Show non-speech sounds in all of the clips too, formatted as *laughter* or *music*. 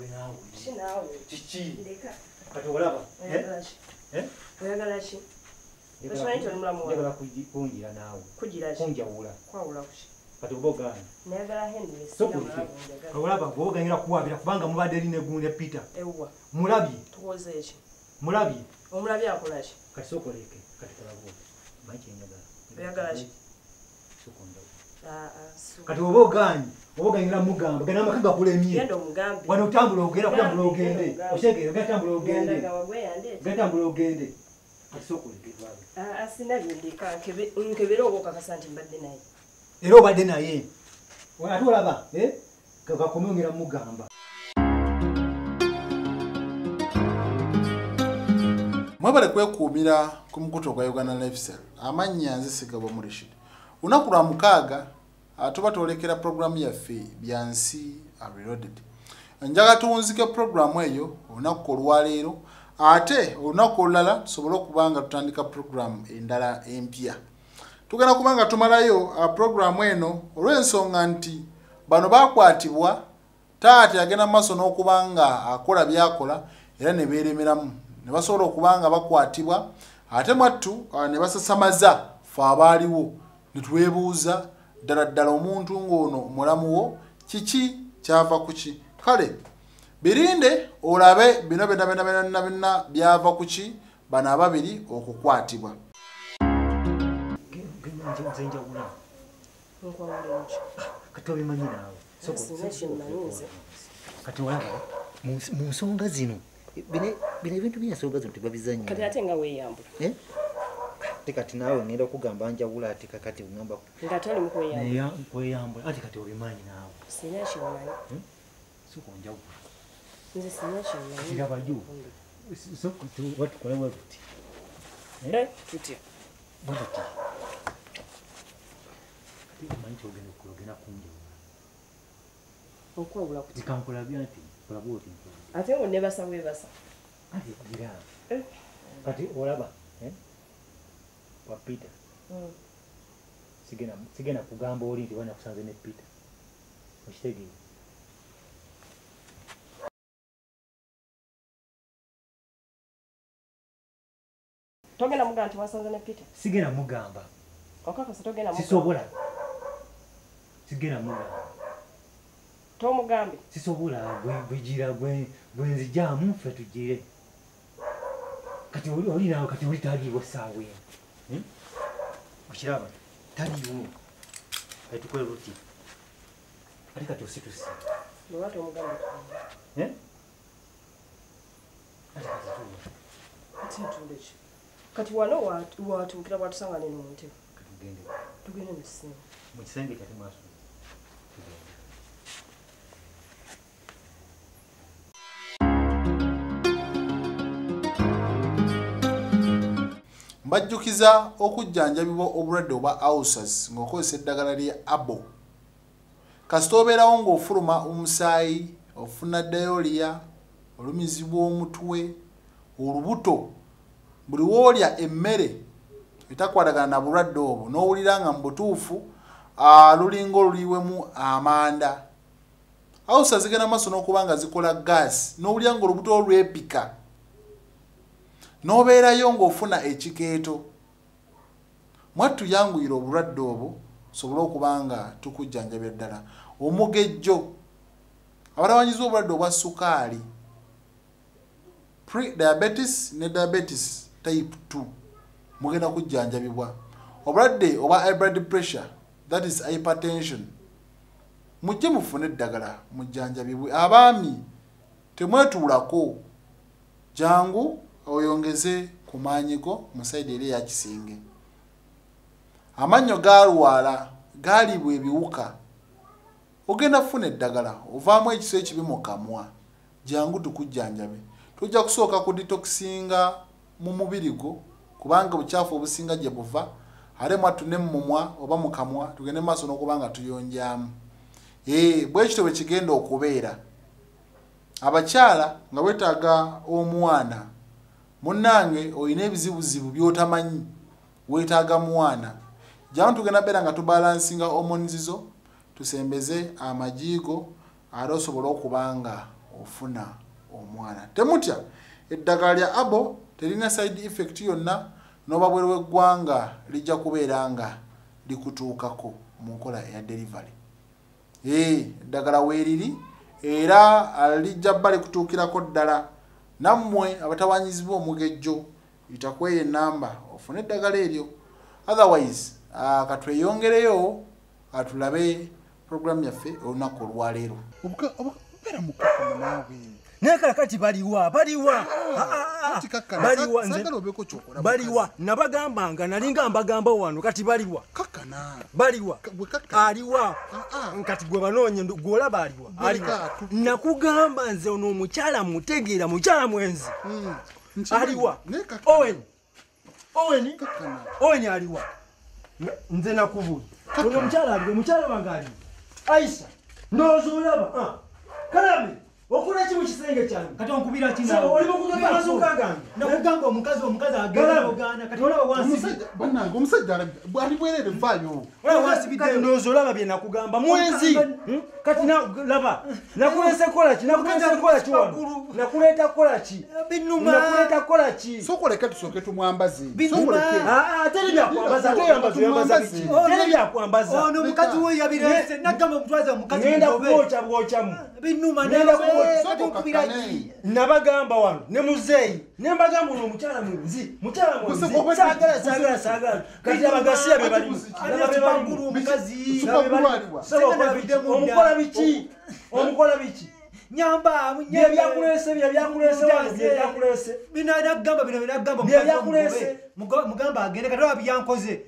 gwe naawe kiki kati olaba oyagala ki Njagala kunjira naawe. Kunjawula. Kati oba ogaana? Olaba kuwabira kubanga mubadde eri negunde peter. Mulabye. Mulabye. Omulabi akola ki? Kati sokoleke kati kolabo manyi kyenyagala Oyagala ki? Sokondawo. Su- kati oba ogaanye oba oganyira mugamba gana amaka gakulemye. Wano otambula ogenda kutambula ogende? genda okyegere genda tambula ogende. Gatambula ogende. Kati sokoleke twabe asina byendeka nkebere oba okakasa nti mbadde naye. Era obadde naye. Ate olaba eh? gakome ongera mugamba. Mwebale kwekuumira ku mukutu ogwa uganda lifestyle amannya nze sigabo mu rishid lunaku lwa mukaaga tuba twolekera puroguramu yaffe byansi reloaded. Njaga tuwunzike puroguramu eyo olunaku olwaleero ate olunaku olulala tusobole okuba nga tutandika puroguramu endala empya. Tugenda kuba nga tumalayo ah, puroguramu eno olw'ensonga nti bano bakwatibwa taata agenda mu maaso n'okuba nga akola byakola era ne beeremeramu. Ne basobola okuba nga bakwatibwa ate mwattu ah, ne basasamaza fe abaaliwo ne twebuuza ddala ddala omuntu ng'ono mulamu wo kiki kyava ku ki? Kale birinde olabe bino byonna byonna byonna byonna byava ku ki? Bano ababiri okukwatibwa. Nze njawula nkwawula eki kati obimanyi naawe kati olaba mu ns- mu nsonga zino bino ebintu byensonga zino kati tebabizanya ate nga weeyambula ate kati naawe ngenda kugamba njawula ate kakati ngamba nga tali mukweyambula kweyambula. Ate kati obimanyi naawe? Sina kimmanyi soko njawula. Nze sina kimmanyi Ndaba juu. soko watukole webuti tutya bwebuti kati omanyi kyogenda okukola ogenda kunjawula. Okwawula kuti zikankulabya nti kolabe oti nkola ate ngo nebasa weebasa ate gira. Kati olaba eh? Wa peter. Sigenda kugamba oli nti bana kusanze ne peter. Okitegeera togenda mugamba nti wasanze ne peter? Sigenda mugamba. Okakasa togenda sisobola. Sigenda mugamba tomugambe. Sisobola bwe- bwegira bwe- bwenzijaamu ffe tugire. Kati oli nawe kati oli taliiwo saawa eno? Okiraba taliiwo kati tukole luti ate kati ositusi ate kati wano wa- watuukira bwatusanga neno mu ntebe kati tugende mu kisenge kyate maaso mbajjukiza okujjanjabibwa obulwadde obwa ausas ng'okozesa eddagala lya abo. Kasita obeerawo ng'ofuluma omusaayi ofuna dayoliya olumizibwa omutwe olubuto buli woolya emmere etakwatagana na bulwadde obwo n'owulira nga mu butuufu lulinga oluliwemu amanda. Awusa zigenda maaso n'okuba nga zikola gaasi n'owulira nga olubuto olwepika n'obeerayo ng'ofuna ekikeeto. Mwattu yanguyira obulwadde obwo tusobole okuba nga tukujjanjabya ddala omugejjo abalawanyizibwa obulwadde obwa sukaali pre-diabetes ne diabetes type 2 mugenda kujjanjabibwa. Obulwadde obwa high blood pressure that is hypertension mujje mufune eddagala mujjanjabibwe. Abaami temwetuulako. Jangu oyongeze ku maanyigo mu saidi eri eya kisinge amannyo galwala gaalibwa ebiwuka. Ogenda kufuna eddagala ovaamu ekiso ekibi mu kamwa. Jangu tukujjanjabe. Tujja kusooka ku ditokisinga mu mubiri gwo kubanga obukyafu obusinga gye buva ate mwattu ne mumumwa oba mu kamwa tugende maaso n'okuba nga tuyonjamu ee bwe kityo bwe kigenda okubeera. Abakyala nga weetaaga omwana munnange olina ebizibuzibu byotamanyi weetaaga mwana. Jamu tugenda beera nga tubalansinga omonzizo tusembeze amajiigo ate osobole okuba nga ofuna omwana. Temutya eddagala lya abo terina side effect yonna noba bweru w'eggwanga lijja kubeera nga likutuukako mu nkola eya delivery. Eddagala weeriri era lijja bba likutuukirako ddala nammwe abatawanyizibwa omugejjo itakweyo enamba ofune eddagala eryo. Otherwise ah, katweyongereyo ah, tulabe programu yaffe olunaku olwaleero. Obeera mukakama naawe naye baliwa baliwa. Kati baliwa nze- saagala obeeko kyokola baliwa. nabagambanga nalinga mbagamba wano kati baliwa. Baliwa. Aliwa. Ah, ah. nkati gwe banoonye gwolaba aliwa. Nakugamba nze ono omukyala mutegeera mukyala mwenzi. Mm, nkimanyi. aliwa. Owen. Owen? Owen aliwa. Nze nakubuli ono omukyala aliwa omukyala wange aliwa aisa ndowooza olaba. Ah. Okola ki mu kisenge kyange kati onkubira nakugamba omukazi omukazi Galabe. agenda kati olaba wansi Omusajja- ali bwereere vaayo ndowooza olaba bye nakugamba. Mwenzi Mukamba- Hmm? kati na- laba nakulese kola ki? Nakulese kola ki wano? Magulu. nakuleeta kola ki? Binuma nakuleeta kola ki? Sokoleke tusooke tumwambaze. Sokoleke. Ah, ah, byakwambaza ono omukazi we yabirese. Nagamba omutwaza omukazi ngenda mugobe. kubwokya bwokyamu. Binuma Nabagamba wano ne muzeeyi nembagamba ono omukyala mwenzi mukyala mwenzi. Kuseko kweti- saagala saagala kati abagasiya be balimu omukazi omukola biki omukola biki nyamba bye byakulese bye byakulese bino nagamba bino binagamba Bye byakulese. mugamba agende kati oba byankoze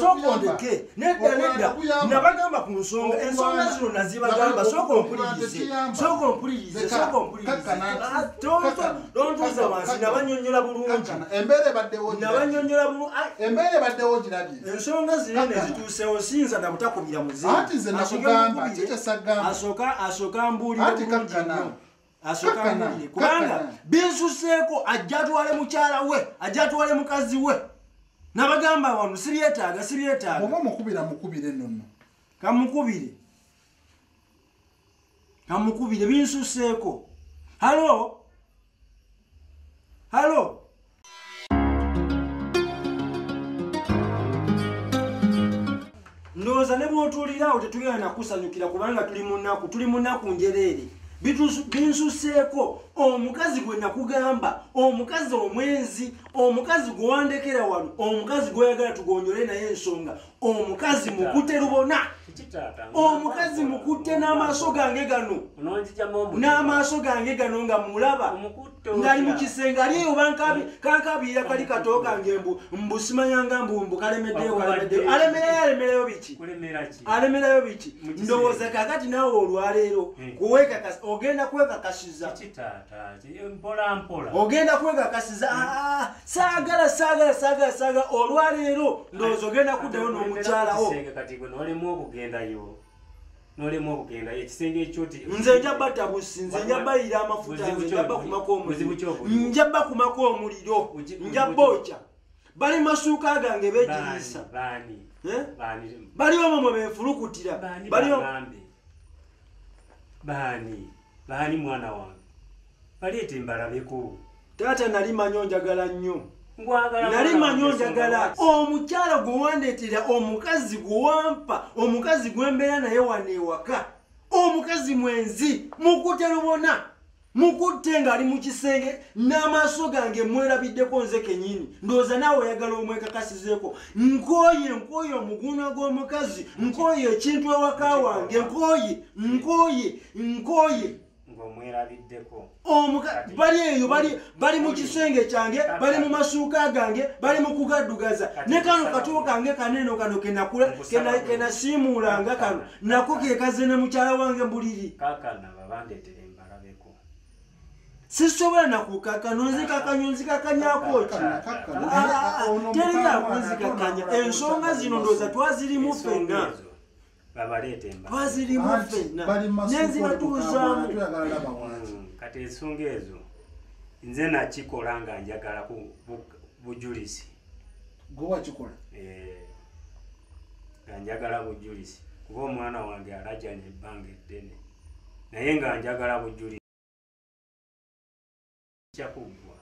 sokondeke nedda nedda nabagamba ku nsonga. Ensonga zino nazibagamba sooka ompulirize sooka ompulirize sooka ompulirize tontuuza wansi. nabanyonyola bulungi. Kakkana, embeera ebaddewo girabye. nabanyonyola bulungi embeera ebaddewo girabye ensonga zino nezituusewo siyinza nabutakubira Anti nze nakugamba, kikyasagamba. asooka ambuulire Anti bulungi kakkana. Ambuulire kubanga binsuseeko ajja atwale mukyala we ajja atwale mukazi we. Nabagamba wano siryetaaga siryetaaga oba mukubira mukubire nnono kamukubire. Kamukubire binsuseeko halo? Halo? Ndowooza ne bwotuulirawo tetugenda nakusanyukira kubanga tuli mu nnaku tuli mu nnaku njereere binsuseeko omukazi gwe nakugamba omukazi omwenzi omukazi gwe wandekera wano omukazi gweyagala tugonjole naye ensonga omukazi mukutte lubona. Omukazi mukutte n'amaaso gange gano. N'amaaso gange gano nga mulaba. Ngali mu otya? kisenge ali eyo bankabi kankabiira kali katoo kange mbu mbusimanyanga mbu mbu kalemeddeyo alemereyo alemereyo biki? Alemerayo biki? Ndowooza kakati naawe olwaleero Hmm. kuwekakasi ogenda kwekakasiza ogenda kwekakasiza "Ah, saagala saagala saagala saagala. Olwaleero ndowooza ogenda kuddayo n'omukyalawo nolemu obugendayo ekisenge ekyoti nze njabba tabusi nze njabba yira amafuta nze ki njabba obuli? kumako Buzibu ki omuliro obuli? njabba kumako omuliro. Ugi- njabba okya. Bali masuuka gange begiriisa Eh? bali omwo mwe benfulukutira bali baani baani mwana wange baleete mbalabeko. Taata nali manyo njagala nnyo. Nali manyo njagala. omukyala gwe wandeetera omukazi gwe wampa omukazi gwe mbeera naye wano ewaka. Omukazi mwenzi mukutte lubona. Mukutte ng'ali mu kisenge n'amaaso gange mwerabiddeko nze kenyini ndowooza naawe oyagala omwekakasizeeko. Nkooye nkooye omuguuna gw'omukazi nkooye ekintu ewaka wange nkooye nkooye nkooye. ng'omwerabiddeko omuka bali eyo bali bali mu kisenge kyange bali mu masuuka gange bali mu kugaddugaza ne kano katubo kange kaneno kano kenakula kena- kenasiimuulanga kano. Nako kekaze ne mukyala wange mbuliri. Sisobola nakukakano nzikakanya nzikakanyako ki. Ah, ah, ah, Ono teri mukama nakunzikakanya ate ono ensonga zino ono ndowooza twazirimu ffenna twazirimu Anti ffenna nenzibatuuzaamu kati ensonga ezo nze nakikola nga njagala bujulizi gwe wakikola? Eh, nga njagala bujulizi kuba omwana wange alajanya ebbanga eddene naye nga njagala bujuli kyakuggwa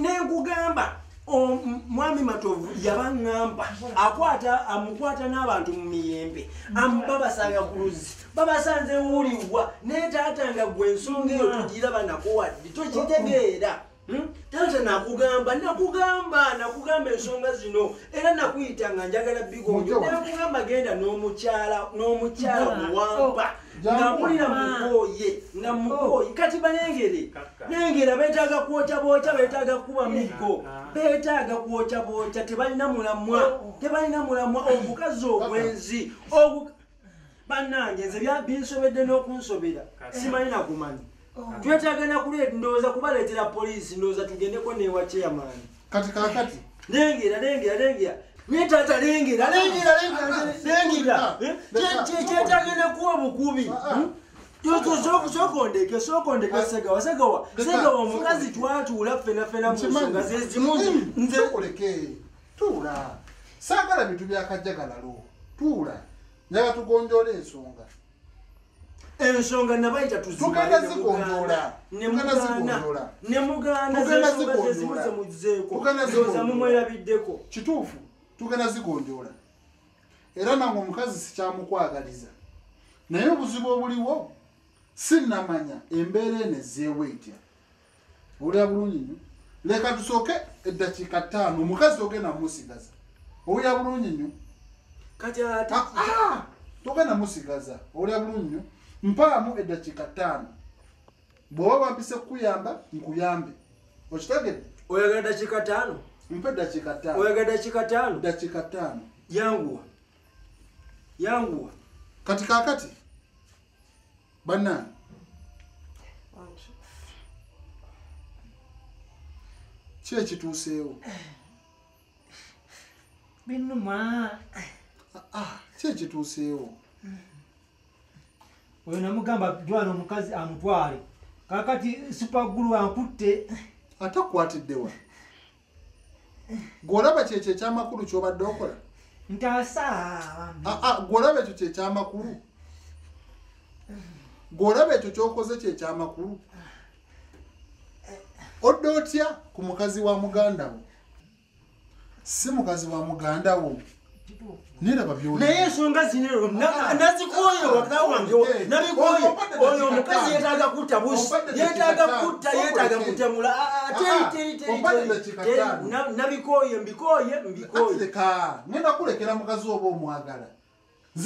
nenkugamba o- m- mwami matovu yabaŋŋamba akwata amukwata n'abantu mu miyembe. Amu- babasanga ku luzi babasanze wuliwa. Naye taata nga gwe ensonga eyo tugiraba nakuwadde. Tokitegeera? Taata nakugamba nakugamba nakugamba ensonga zino. Era nakuyita nga njagala bigonjo Mujo. nekugamba genda n'omukyala n'omukyala Ah, muwampa nga mpulira mukooye nga mukooye kati banengere nengera betaaga kwokya bookya betaaga kuba migo betaaga kwokya bookya tebalina mulamwa tebalina mulamwa obukazi obwenzi obu bannange nze bya- binsobedde n'okunsobera. Simanyi nakumanyi twetaaga nakuleeta ndowooza kubaleetera poliisi ndowooza tugendeko newa chairmani kati kakati lengera lengera lengera. Naye taata lengera lengera lengera lengera. Eh? Kye- kye- kyetagenda kuwa bukubi sokondeke sokondeke segawa segawa. Segawa omukazi twatuula fena fena mu nsonga zezimu nze tuula saagala bintu byakajagalalo tuula njaga tugonjoola ensonga ensonga nabayita Tugenda zigonjoola. Tugenda zigonjoola. nemugaana Tugenda zensonga zigonjoola. zezimu zemuzeeko Tugenda ndowooza zigonjoola. mumwerabiddeko kituufu tugenda zigonjoola era nange omukazi sikyamukwagaliza naye obuzibu obuliwo sinnamanya embeera eno ezzeewo etya owulira bulungi nnyo leka tusooke eddakiika ttaano omukazi ogenda musigaza owulira bulungi nnyo kati ate Ah, ah! togenda musigaza owulira bulungi nnyo mpaamu eddakiika ttaano. Bw'oba wampise kukuyamba nkuyambe. Okitegedde? Oyagala dakiika taano mpa eddakiika ttaano. Oyagala dakiika taano eddakiika ttaano. Yanguwa. Yanguwa. Kati kaakati bannange. Ki ekituuseewo? Binuma. Ah, ki ekituuseewo oyo namugamba dwana omukazi amutwale. Kakati supagulu ankutte. Ate akukwatiddewa gwolaba kyekyo ekyamakulu kyobadde okola? Ntaasa. Ah, gwolaba ekyo kyekyamakulu gwolaba ekyo kyokoze kyekyamakulu odde otya ku mukazi wa muganda wo? Si mukazi wa muganda wo naye ensonga zino nazikooye waka wange wa- nabikooye oyo omukazi yeetaaga kutta busi yeetaaga kutta yeetaaga kutemula. Ah, ah, nabikooye mbikooye mbikooye. Atileka ngenda kulekera mukazi oba omwagala.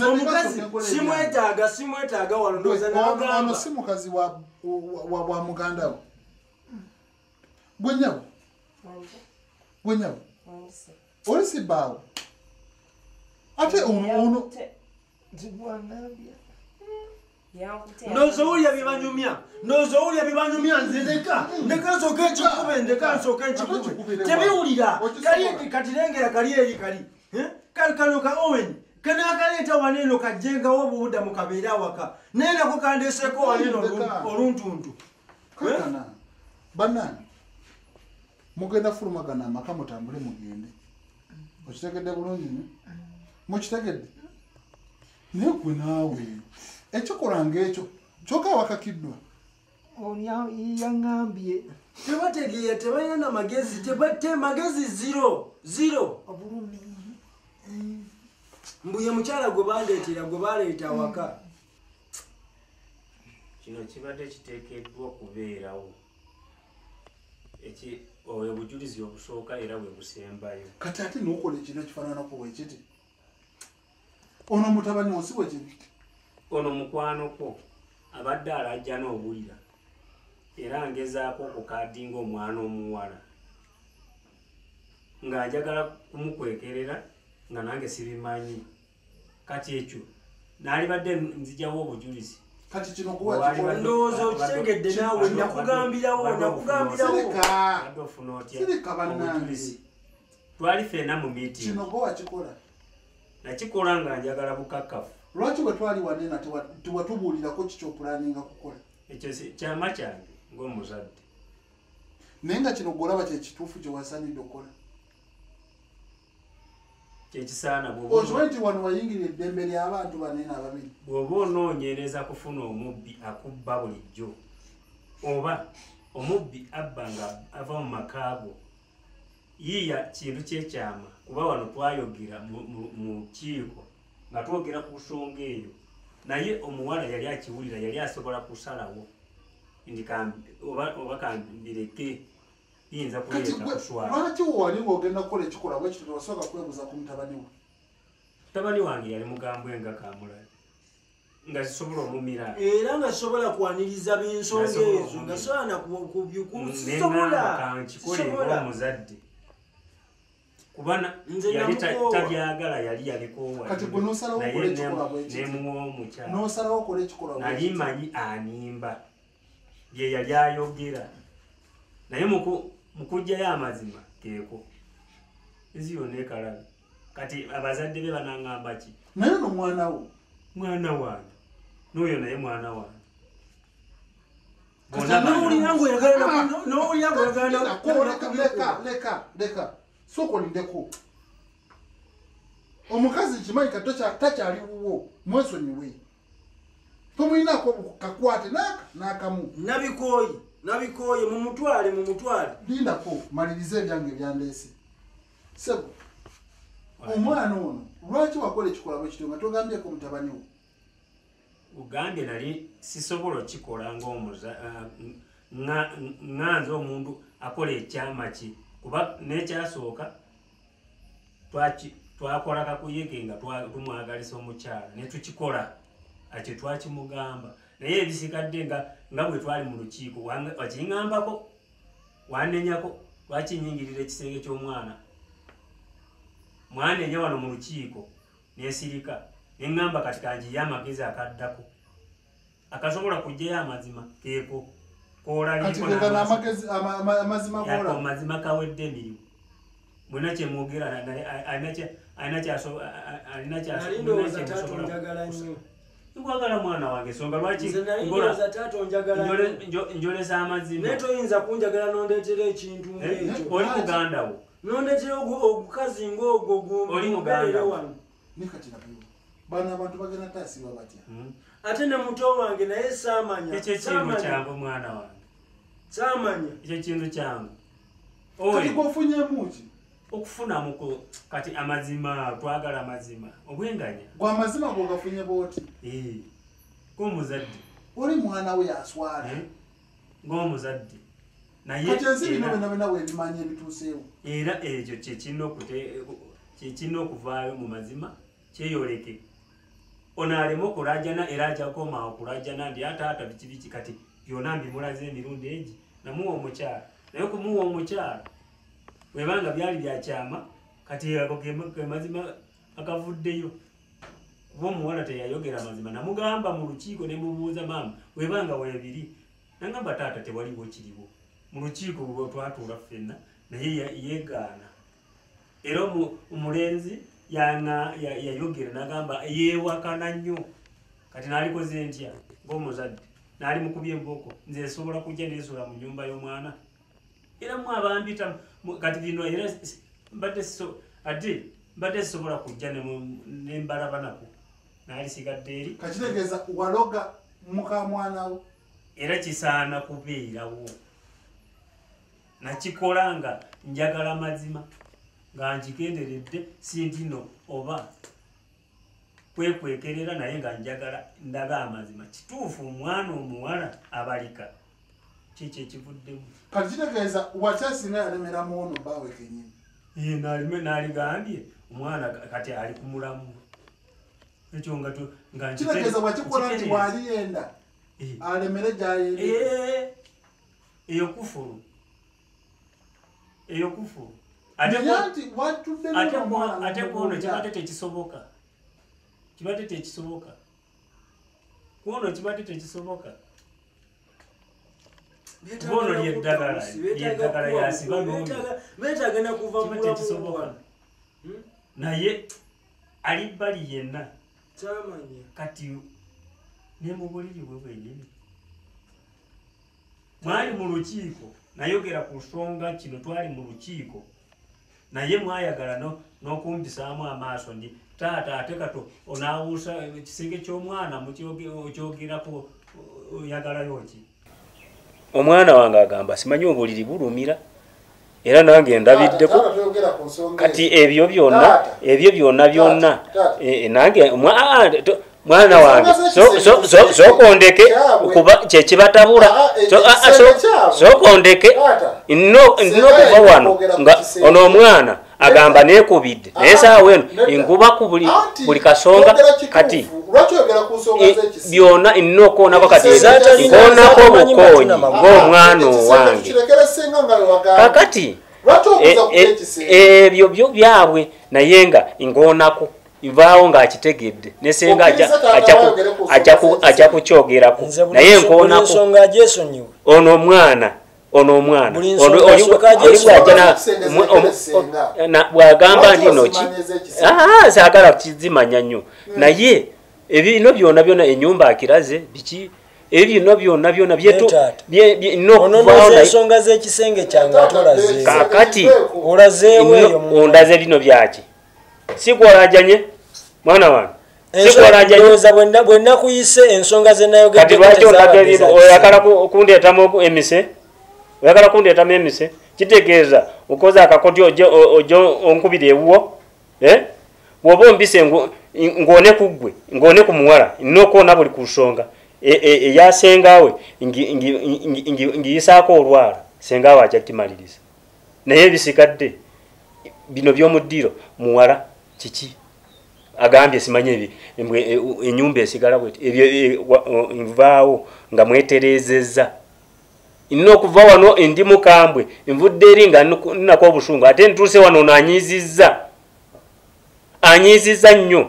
Omukazi simwetaaga simwetaaga wano ndowooza nagamba si mukazi wa- muganda we gwenyawo? Gwenyawo? Oli sibaawo ate ono ono ndowooza owulya bibanyumya ndowooza owulya bibanyumya nze ndeka ndeka nsooka ekikube ndeka nsooka ekikube Okikubire tebiwulira wa? Okisobola? kali kati lengera kali eri kali Eh? kali kano ka owen kanakaleeta waneeno kajjengawo obuwudda mu kabeere awaka naye nako kandeseeko waneeno Ndeka. oluntuntu kakana bannange mugenda fulumagana amaka mutambule mugende. Okitegedde bulungi nyo mukitegedde naye gwe naawe ekikola ngaekyo kyoka wakakiddwa yaŋambye tebategeera tebalina na magezi tebate magezi ziro ziro obulumi. Mbuye mukyala gwe bandeetera gwe baleeta awaka. Kino kibadde kiteekeddwa okubeerawo eki obwe bujulizi obusooka era bwe busembayo. Kati ate nokola ekintu ekifaananako bwekiti ono mutabani bwe kiri ono mukwano kwo abadde alajja n'obulira era ngezaako okukaadinga omwana omuwala. Nga njagala kumukwekerera nga nange sibimanyi. Kati ekyo naalibadde nzijawo obujulizi. Kati kino ndowooza okitegedde naawe nakugambirawo nakugambirawo sirika! Badde ofuna otya obujulizi? Twali fenna mu miitingi nakikola nga njagala bukakkafu. Lwaki bwe twali wanena tewatubuulirako kikyopulaninga kukola ekyo kyama kyange ng'omuzadde naye nga kino gweolaba kyekituufu kyewasanidde okukola. Kyekisaana okimanyi nti wano wayingira eddembe ly'abantu banene ababiri bw'oba onoonyereza kufuna omubbi akubba bulijjo oba omubbi abba nga ava mu makaago yiiya kintu kyekyama kuba wano twayogera mu- mu- mu kiiko nga twogera ku nsonga eyo. Naye omuwala yali akiwulira yali asobola kusalawo. Oba- kambireke yinza kati kuleeta kuswala. lwaki wali ngaogenda kukola ekikolwa bwe kito wasooka kwebuza ku mutabani we mutabani wange yali mugambwe nga kamulala nga zisobola omumira. Era nga sobola kwaniriza bensonga ezo nga sobola nakusobola kankikole Sisobola. ngaomuzadde kuba yali tabyagala yali yalikoowa Kati gwe n'osalawo Naye okola ne- ekikolwa bwe kiti. nemuwa omukyala. Manyi animba. Bye yali ayogera. Naye muku- mukugjayo amazima keeko ensi yonna ekalabe kati abazadde be banaŋŋamba ki? Naye nomwana wo. Mwana wange. N'oyo naye mwana wange. Nowulira ngaoyagala leka leka leka sooka olindeko omukazi kimanyi kati tokya- takyali wuwo mwesonyiwe tomuyinako kakwate naka nakamu. Nabikooyi nabikooye mumutwale mumutwale. Lindako maliriza ebyange ebyandeese sebo omwana ono lwaki wakola ekikolwa bwe kityo nga togambyeko mutabani wo? Ugambye nali sisobola okikola ngaŋŋanze omuntu akola ekyama ki kuba nekyasooka twakola kakuyege nga tumwagalisa omukyala netukikola akyo twakimugamba. Naye ebisigadde nga bwe twali mu lukiiko wakiŋambako wanenyako lwakinyingirira ekisenge ky'omwana. Mwanenya wano mu lukiiko nesirika neŋŋamba kati kanjiye amagezi akaddako. Akasobola kugjayo amazima keeko kati gega n'amagezi ama- ama- amazima gola amazima kawedde emirimu mwena kyemwogera alina nkwagala mwana wange ensonga lwaki nze nali ngola- ndowooza taata onjagala njole- nnyo. njo- njolesa amazima. Naye toyinza kunjagala nondeetera ekintu Eh, ngaekyo oli muganda wo? Nondeetera ogu- ogukazi ngaogwo muganda. wano. Bano abantu bagenda taasiba batya Mm. ate ne muto wange naye saamanya ekyo ekintu saamanya. kyangu mwana wange saamanya ekyo ekintu kyangu kati oyo gwofunyemu ki okufunamuko kati amazima twagala amazima. Obwenganya? Gwe amazima gogafunye booti Eh, ng'omuzadde oli mwana we yaswala. Eh, ng'omuzadde naye byonna byonna weebimanya ebituuseewo. Era ekyo kyekirina okuvaayo mu mazima kyeyoleke. Ono aleme okulajana era ajakoma okulajana ndi ataata biki biki kati byonna mbimulaze emirundi egi namuwa omukyala. Naye okumuwa omukyala webanga byali byakyama kati ako ke- ke mazima akavuddeyo. Kuba omuwala teyayogera mazima namugamba mu lukiiko ne mubuuza maama webanga weebiri nagamba taata tewaliwo kiriwo. Mu lukiiko bwe twatuula ffenna naye yeegaana. Era omu- omulenzi yayogera nagamba yeewakana nnyo. Kati naalikoze ntya? Ngaomuzadde naali mukubya embooko nze esobola kujja neesula mu nyumba y'omwana. Era mu abambita kati bino era mbadde ate mbadde sisobola kujja ne mu- ne mbalabanako naali sigadde eri. Kakitegeeza waloga muka mwana wo. Era kisaana kubeerawo nakikola nga njagala mazima nga nkigenderedde sintino oba kwekwekerera naye nga njagala ndaga amazima. Kituufu omwana omuwala abalika. Kiki ekivuddemu kati kitegeeza wakyasinga yalemeramu ono baawe kenyini naligambye omwana kati ali ku mulamu. Ekyo nga kitegeeza wakikola nti nkitereeza. waali yenda Eh. alemere gyayende Eh, eyo kufulu. Eyo kufulu. Ate naye ku- nti watudde ate n'ono ku- omwana ate kuono n'omubuuza. kibadde tekisoboka kibadde tekisoboka. Kuono kibadde tekisoboka. Bono lyeddagala, lyeddagala yasiba beetaaga nakuva kiba tekisoboka. naye ali bbali yenna. Kati ne mu buliri bwe bwenyini mwali mu lukiiko nayogera ku nsonga kino twali mu lukiiko. Naye mwayagala no n'okumpisaamu amaaso ndi taata ate kato onaawuusa ekisenge ky'omwana mukyogerako oyagalayo ki omwana wange agamba simanyi obuliri bulumira era nange ndabiddeko kati ebyo byonna ebyo byonna byonna eh, eh, nange mwa- to- mwana wange z'ekisenge so- so- so- sookondeke kyabwe. kuba kyekibatabula Ah, ah, ah, ah, ekisenge so- kyabwe. sookondeke Taata. nno Singa nno kuva yenda wano nga ono omwana agamba neekubidde naye Ah, saawa eno nedda. nkuba ku buli kasonga kati byonna nina okoonako kati nkoonako obukoonyi ng'omwana owange senga kakati e- e- ebyo byo byabwe naye nga ngoonako nvaawo ng'akitegedde nsonga z'ekisenge. ajja kukyogerako naye nkoonako ono omwana ono omwana. Bw'agamba nti noki? Ah, saagala kizimanya nnyo. Naye ebino byonna byonna enyumba akiraze biki? Ebyo byonna byonna byetu Naye taata. bye- bye- nina okuvaawo ononooza naye- ensonga z'ekisenge kyange ate Taata, olaze. Ekisenge Kaakati. kiveeko. olazeewo eyo Nno- mu- ondaze bino byaki? Sikwolajanye mwana wange. Bwe nakuyise ensonga ze nayogedde kati lwaki oyagala ku- kundeetamu emise oyagala kundeetamu emise kitegeeza okoze akakoti oje onkubira ewuwo eh? bw'oba ombise ngo- ng'one ku ggwe ng'one ku muwala nina okwona buli ku nsonga. E- e- ngi- ngiyisaako olwala sengawe ajja kimaliriza naye ebisigadde bino by'omuddiro muwala kiki? Agambye simanyi ebi mbwe e- enyumba esigala bweti ebyo nvaawo nga mwetereezezza nina okuva wano ndi mukambwe nvudde eri nga nnako obusungu ate ntuuse wano ono anyiizizza. Anyiizizza nnyo.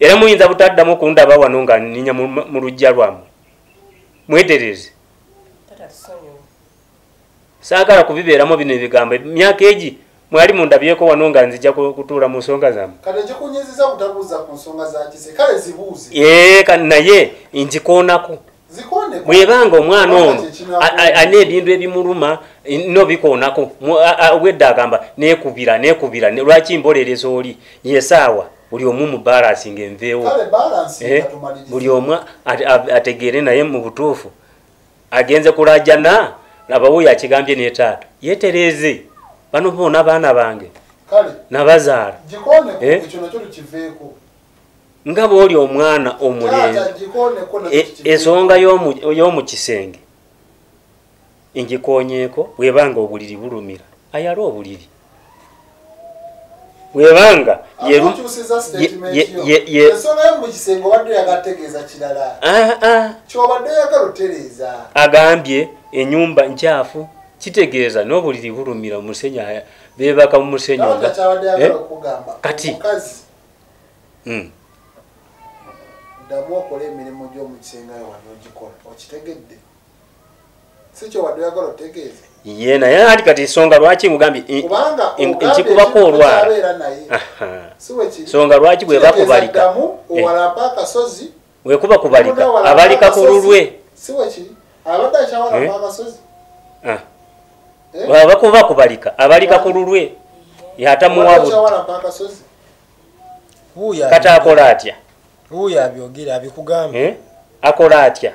Era muyinza butaddamu okundaba wano nga nninya mu lwammwe mwetereeze Taata tusonyiwe. saagala kubibeeramu bino ebigambo. Emyaka egi mwali mundabyeko wano nga nzija ku- kutuula mu nsonga zammwe. Kati ekikunyiziza butabuuza ku nsonga za kise kale zibuuze. Ee ka- naye zikonde bwebanga omwana ono alina ebintu ebimuluma no bikoonako. Obwedda agamba nekubira nekubira ne- lwaki mbolereza oli? Yesaawa buli omu mu balansinga enveewo Eh, buli omu ategeere naye mu butuufu. Agenze kulajana laba wuyo akigambye ne taata yetereeze bano boona baana bange nabazaala nga bwoli omwana omulenzi. E- ensonga y'omu- y'omu kisenge. Ngikonyeeko bwebanga obuliri bulumira. Ayala obuliri. Bwebanga Ah, ah, agambye enyumba nkyafu kitegeeza n'obuliri bulumira musenyu aya- beebaka mu musenyu taata nga kyabadde Eh? yagala okugamba Kati. omukazi Mm. Ddamu okola emirimu gy'omukisenge yo wano ogikola okitegedde. Si kyobadde oyagala otegeeza ye naye ati kati ensonga lwaki ogambye nkikubako olwala wekiri nsonga lwaki bwe bakubalika? Eh. wekuba kubalika. abalika ku lulwe. Eh. Ah. Eh? kubalika abalika ku lulwe. Yatamuwa Abadde budde akyawalampa akasozi. Wuuyo kati akola atya wuuyo abyogere abikugambye Eh? akola atya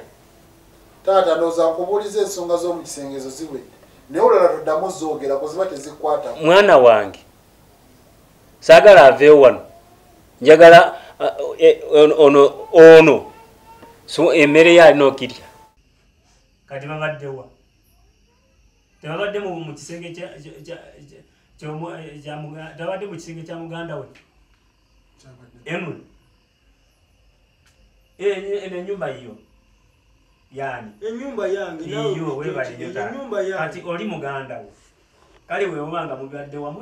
taata ndowooza nkubuuliza ensonga z'omukisenge ezo ziwedde naye olala toddamu zoogera kuziba tezikwata mwana wange saagala aveewo wano njagala ah, eh, ono- ono so emmere ye alina okirya kati babaddewa tebabadde mu kisenge tabadde mu kisenge kya muganda we emwe eno enyumba yiyo. Yani enyumba yange nawe iyo ojja webalinyo okiri- enyumba yange. Kati oli muganda wo. Kale wewobanga mubadde wamu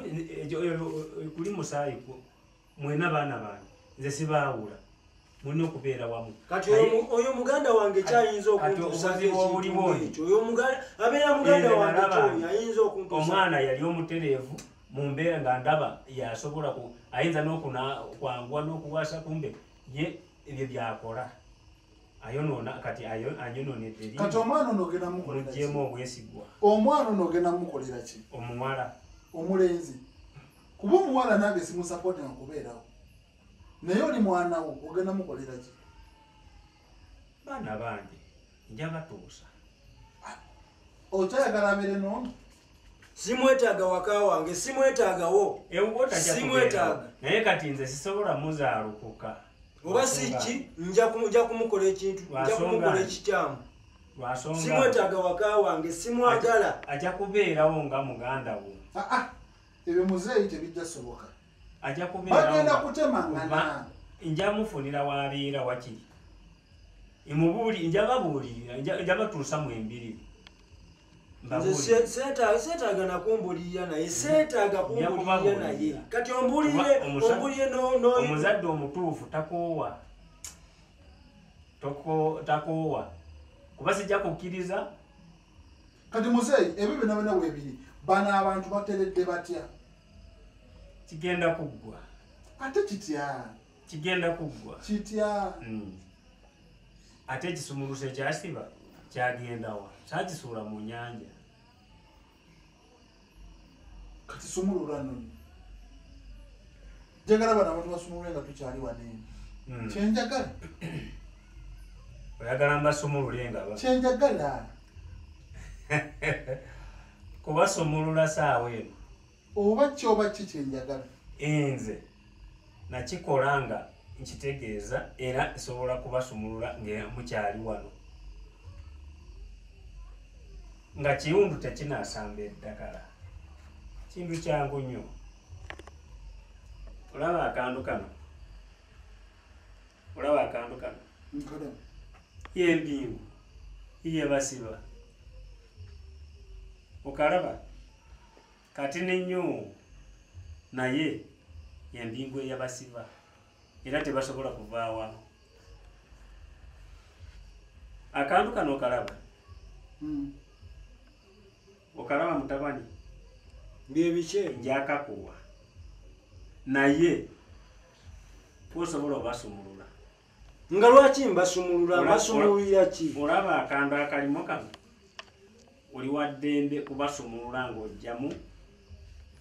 kuli musaayi mwena baana bange nze sibaawula. Mulina okubeera wamu. Kati oyo- muganda wange kyayinza omwana yali omutereevu mu mbeera nga ndaba yasobola ayinza n'okuna kwanguwa n'okuwasa kumbe ye ebyo byakola ayonoona kati ayo- anyonoonedde kati omwana ono ogenda mukolera ki obwesigwa omwana ono ogenda mukolera ki omuwala omulenzi kuba omuwala nange simusapoti nga kubeerawo naye oli mwanawo ogenda mukolera ki baana bange nja batuusa okyayagala abeere noono simwetaaga waka wange simwetaagawo Simwetaaga. naye kati nze sisobola muzaalukuka oba si ki nja kumu- nja kumukola ekintu nja kumukola ekikyamu. Simwetaaga waka wange simwagala ajja kubeerawo nga muganda wo. Aa ebyo muzeeyi tebijja soboka bagenda nga- kutemangana nja mufunira wabeera wakiri. Imubuuli nja babuulirira nja batuusa mu embiri nze se- seetaaga nakumbulirira naye seetaaga kumbulirira naye. kati ombulire ombulire no- no- omuzadde omutuufu takoowa. Takoowa. Kuba sijja kukkiriza kati muzeeyi ebyo byonna byonna weebiri bano abantu bateredde batya? Kigenda kuggwa. Ate kitya? Kigenda kuggwa. Kitya? Mm. ate ekisumuluso ekyasiba kyagendawa saakisuula mu nyanja kati sumulula noni njagala bano abantu basumulule nga tukyali waneeno Mm. kyenjagala. Oyagala mbasumulule nga kyenjagala. *laughs* Kubasumulula saawa eno. Oba kyoba ki kyenjagala? Nze nakikola nga nkitegeeza era nsobola kubasumulula nga mukyali wano nga kiwundu tekinasamba eddagala. Kintu kyangu nnyo. Olaba akantu kano? Olaba akantu kano? Nkala yembingu iye basiba. Okalaba kati nenyo naye yembingu eyabasiba era tebasobola kuvaawa akantu kano okalaba? Mm. Okalaba mutabani. Byebike njakakuwa naye twosobola obasumulula. Nga lwaki mbasumulula? Mbasumululira ki? Olaba akantu akalimu kano. Oli waddembe kubasumulula ng'ojjamu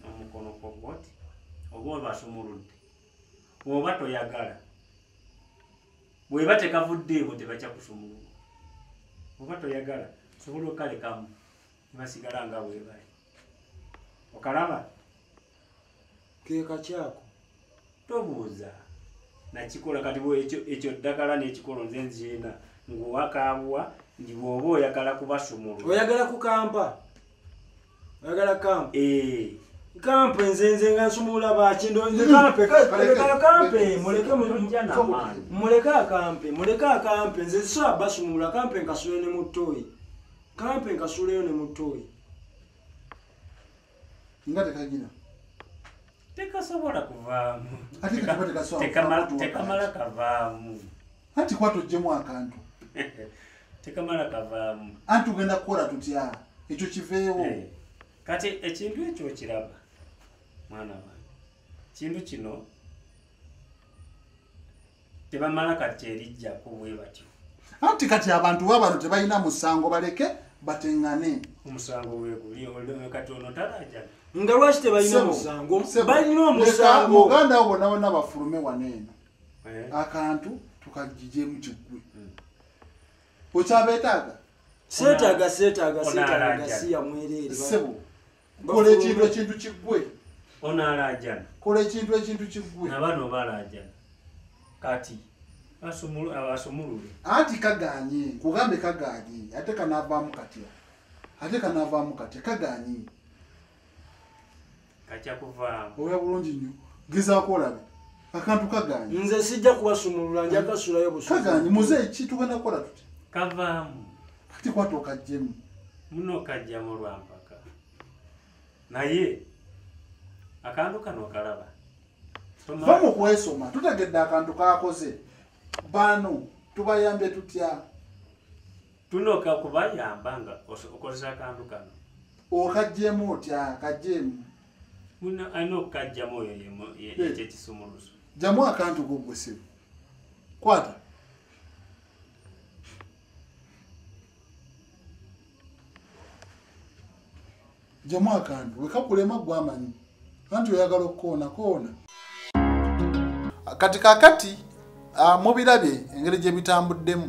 omukono kogoti oba obasumuludde. Oba toyagala. Bweba tekavuddeeko tebajja kusumulula oba toyagala sobola okalekamu nebasigala nga bwebali okalaba keeka kyako? tobuuza. Nakikola kati ekyo ddagala n'ekikolo nze nzirina ng'owakaabwa ndi bw'oba oyagala kubasumulula. Oyagala kukampa? Oyagala kampa? Kampe nze nze nga nsumulula baki ndo nze kampe. ka- Kaleke. kaleka kampe muleke akampe muleke akampe. Nze sisobola basumulula kampe nkasule ne mu ttooyi kampe nkasuleyo ne mu ttooyi nga tekagira tekasobola kuvaamu. Tekamala kavaamu. Anti kwata oggyemu akantu? *laughs* Tekamala kavaamu. Anti tugenda kukola tutya? Ekyo kiveewo. Eh, kati ekintu ekyo okiraba mwana wange kintu kino tebamala kati erijjako bwe batyo. Anti kati abantu babano tebalina musango baleke bateŋŋane omusango weguli kati ono talajana nga lwaki tebalina musango sebo. balina omusango. Muganda wo bonna bonna bafulume waneeno akantu tukagijemu kiggwe. Okyabeetaaga? Seetaaga seetaaga seetaaga gasiya mwereere. Sebo kola ekintu ekintu kiggwe. Onaalajana kola ekintu ekintu kiggwe. Nabano balajana kati anti kaganye kugambe kaganye ate kanavaamu katya? Ate kanavaamu katya? Kaganye kajja kuvaamu. Oya bulungi nnyo. Gezaako olabe? Akantu kaganye nze sijja kubasumulula nja kasulayo kaganye muze ki tugenda kukola tuti? Kavaamu. Kati kwata okajjemu muno kajjamu lwampaka naye akantu kano kalaba Toma- va mu kwesoma tutegedde akantu kakoze bano tubayambye tutya? Tunoka kubayamba nga oso- okozesa akantu kano. Okajjemu otya? Kajjemu muno alina okukajjamu oyo ye- Eh. jamu akantu gogwesibu kwata. Jamu akantu wekakulema gwamanyi. Anti oyagala okukoona koona. Kati kakati mubirabye engeri gye bitambuddemu.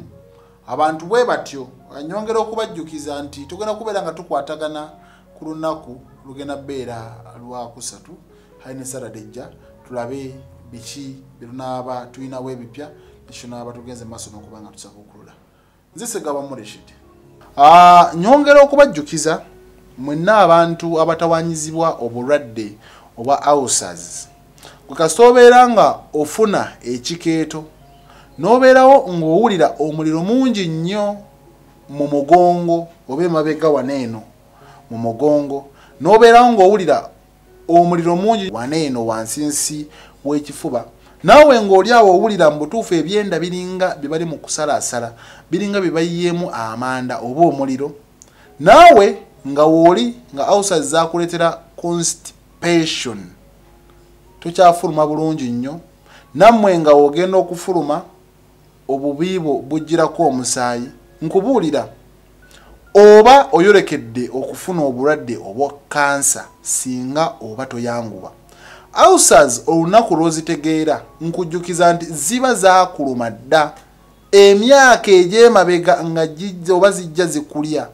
Abantu bwe batyo nyongera okubajjukiza nti tugenda kubeera nga tukwatagana ku lunaku lugenda beera lwakusatu haine saradejja tulabe biki byetunaaba tulinawo ebipya ekitunaaba tugenze maaso n'okuba nga tusakukulula nze segaba mureshid Ah, nyongera okubajjukiza mwenna abantu abatawanyizibwa obulwadde obwa ausas kasita obeera nga ofuna ekikeeto n'obeerawo ng'owulira omuliro mungi nnyo mu mugongo oba emabega waneeno mu mugongo n'obeerawo ng'owulira omuliro mungi waneeno wansinsi w'ekifuba. Naawe ng'oli awo owulira mu butuufu ebyenda biringa bye bali mu kusalaasala biringa bye bayiyeemu amanda oba omuliro naawe nga wooli nga ausas zakuleetera constipation tokyafuluma bulungi nnyo. Nammwe nga wogenda okufuluma obubiibo bujjirako omusaayi. Nkubuulira oba oyolekedde okufuna obulwadde obwa kansa singa oba toyanguwa. Ausas olunaku lw'ozitegeera nkujjukiza nti ziba zaakuluma dda. Emyaka egy'emabega nga gijja oba zijja zikulya.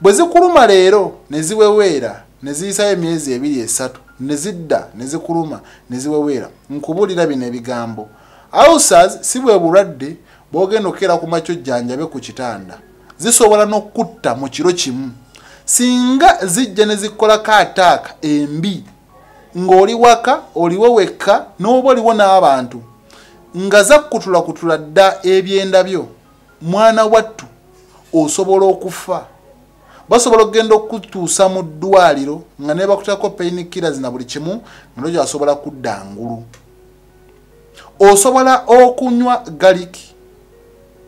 Bwe zikuluma leero ne ziweweera ne ziyisayo emyezi ebiri esatu ne zidda ne zikuluma ne ziweweera. Nkubuulira bino ebigambo. Ausas si bwe bulwadde bw'ogenda okukera ku makyo jjanjabe ku kitanda. Zisobola n'okutta mu kiro kimu. Singa zijja ne zikolako ataaka embi ng'oli waka oliwo wekka n'oba oliwo n'abantu nga zakkutulakutula dda ebyenda byo mwana wattu osobola okufa basobola okugenda okutuusa mu ddwaliro nga ne bakutako painkillers na buli kimu nga nojo asobola kudda ngulu. Osobola okunywa galiki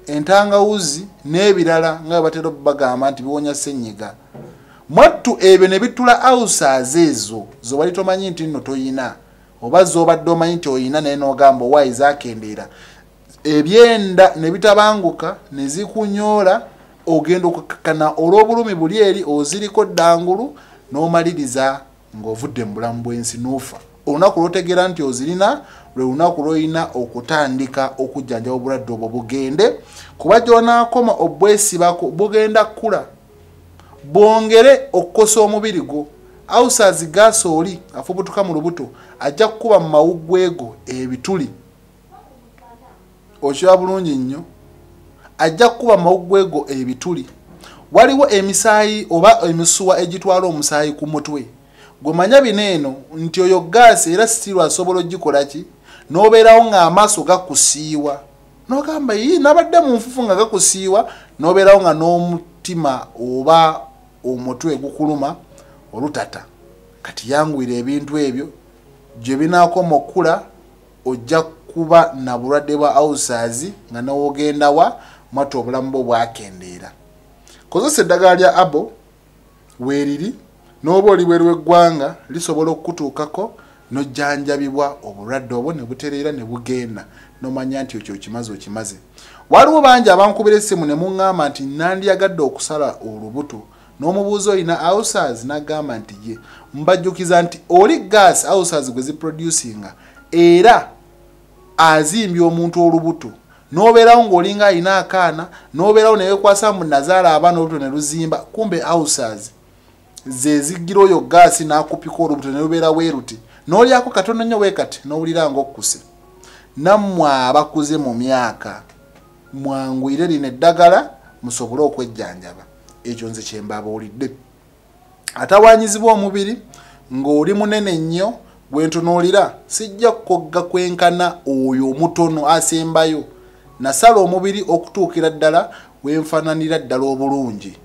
entangawuzi n'ebirala nga batera bagamba nti biwonya ssenyiga. Mwattu ebyo ne bitula ausas ezo zobali tomanyi nti nno toyina oba zobadde omanyi nti oyina naye n'ogamba owaayi zakendeera. Ebyenda ne bitabanguka ne zikunyoola ogenda okukakana olw'obulumi buli eri oziriko ddangulu n'omaliriza ng'ovudde mu bulamu bw'ensi n'ofa. Olunaku lwotegeera nti ozirina lwe lunaku lwolina okutandika okujjanjaba obulwadde obwo bugende. Kuba gyonaakoma obwesibako bugenda kkula bwongere okukosa omubiri gwo. Ausas gaasa oli afubutuka mu lubuto ajja kukuba mu mawuggwe go ebituli. Okiraba bulungi nnyo ajja kukuba mu mawuggwe go ebituli. Waliwo emisaayi oba emisuwa egitwala omusaayi ku mutwe. Gwemanya bino eno nti oyo gaasi era sitiirwa asobola ogikola ki? N'obeerawo ng'amaaso gakusiiwa. N'ogamba yi nabadde mu nfufu nga gakusiiwa n'obeerawo nga n'omutima oba omutwe gukuluma olutata. Kati yanguira ebintu ebyo gye binaakoma okukula ojja kuba na bulwadde bwa ausas nga newogendawa mwata obulamu bwo bwakendeera. Kozesa eddagala lya abo weeriri n'oba oli bweru w'eggwanga lisobola okukutuukako nojjanjabibwa obulwadde obwo ne butereera ne bugenda nomanya nti ekyo okimaze okimaze. Waliwo bangi abankubira essimu ne muŋŋamba nti nandyagadde okusala olubuto n'omubuuzi olina ausas n'agamba nti ye mbajjukiza nti oli gas ausas gwe ziproducinga era azimbye omuntu olubuto n'obeerawo ng'olinga alina akaana n'obeerawo newekwasa mu nazaala abaana olubuto ne luzimba kumbe ausas ze ziggira oyo gaasi n'akupika olubuto ne lubeera weeruti. N'olyako katono nnyo bwe kati n'owulira ng'okkuse. Nammwe abakuze mu myaka mwanguyire lino eddagala musobole okwejjanjaba. Ekyo nze kyembabuulidde atawanyizibwa omubiri ng'oli munene nnyo bwentunuulira sijja kukogga kwenkana oyo omutono asembayo nasala omubiri okutuukira ddala wenfananira ddala obulungi.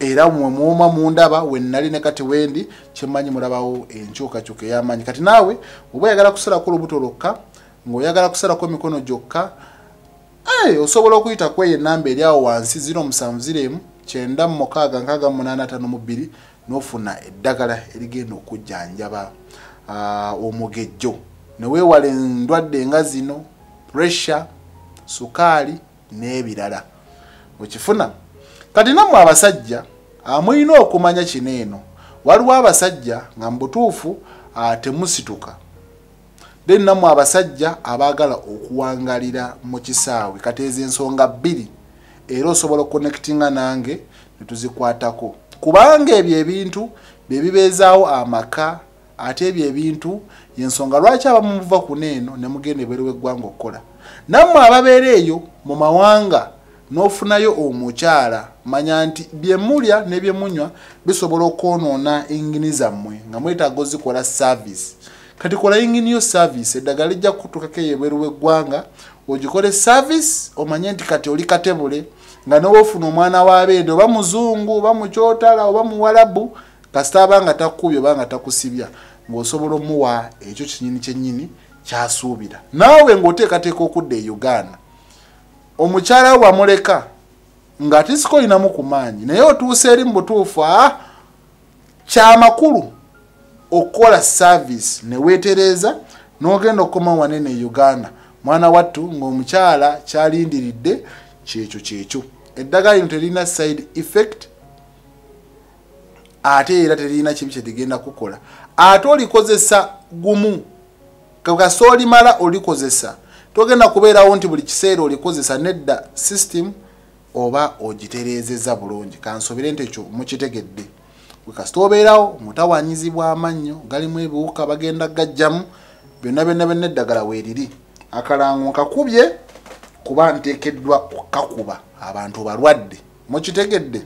Era mwe muuma mundaba wennali ne kati wendi kyemmanyi mulabawo enkyukakyuka ey'amaanyi. Kati naawe oba oyagala kusalako olubuto lwokka ng'oyagala kusalako emikono gyokka Hey, osobola okuyita kweyo enamba eri awo wansi 07 kyenda mukaaga nkaaga munaana ttaano mu bbiri n'ofuna eddagala erigenda okujjanjaba uh, omugejjo ne weewala endwadde nga zino pressure sukaali n'ebirala. Okifuna kati nammwe abasajja amulina okumanya kino eno. Waliwo abasajja nga mu butuufu ah, temusituka. Then nammwe abasajja abaagala okuwangalira mu kisaawe. Kati ezo ensonga bbiri era osobola okuconnectinga nange netuzikwatako kubanga ebyo ebintu byebibeezaawo amaka ate ebyo ebintu yensonga lwaki abamu muva kuneeno ne mugenda ebweru w'eggwanga okukola nammwe ababeera eyo mu mawanga n'ofunayo omukyala manya nti bye mulya ne bye munywa bisobola okwonoona engini zammwe nga mwetaaga ozikola service. Kati kola engini yo service eddagala lijja kutuukako eyo ebweru w'eggwanga ogikole service omanye nti kati oli katebule nga noba ofuna omwana w'abeede oba muzungu oba mukyotala oba muwalabu kasita aba nga takkubya oba nga takusibya ng'osobola omuwa ekyo kinyini kyennyini kyasuubira. Naawe ng'oteekateeka okudda e uganda omukyala we bwamuleka ng'ate sika olinamu ku maanyi naye otuuse eri mu butuufu a kyamakulu okukola service neweetereeza n'ogenda okukoma wanene e uganda. Mwana wattu ng'omukyala kyalindiridde kyekyo kyekyo. Eddagala lino teririna side effect ate era teririna kibi kyeligenda kukola. Ate olikozesa gumu kakasa olimala olikozesa togenda kubeerawo nti buli kiseera olikozesa nedda system oba ogitereezeza bulungi. Kansobere nti ekyo mukitegedde. Kasita obeerawo mutawanyizibwa amannyo galimu ebiwuka bagenda gajjamu byonna byonna byonna eddagala weeriri akalango nkakubye kuba nteekeddwa okukakuba abantu balwadde. Mukitegedde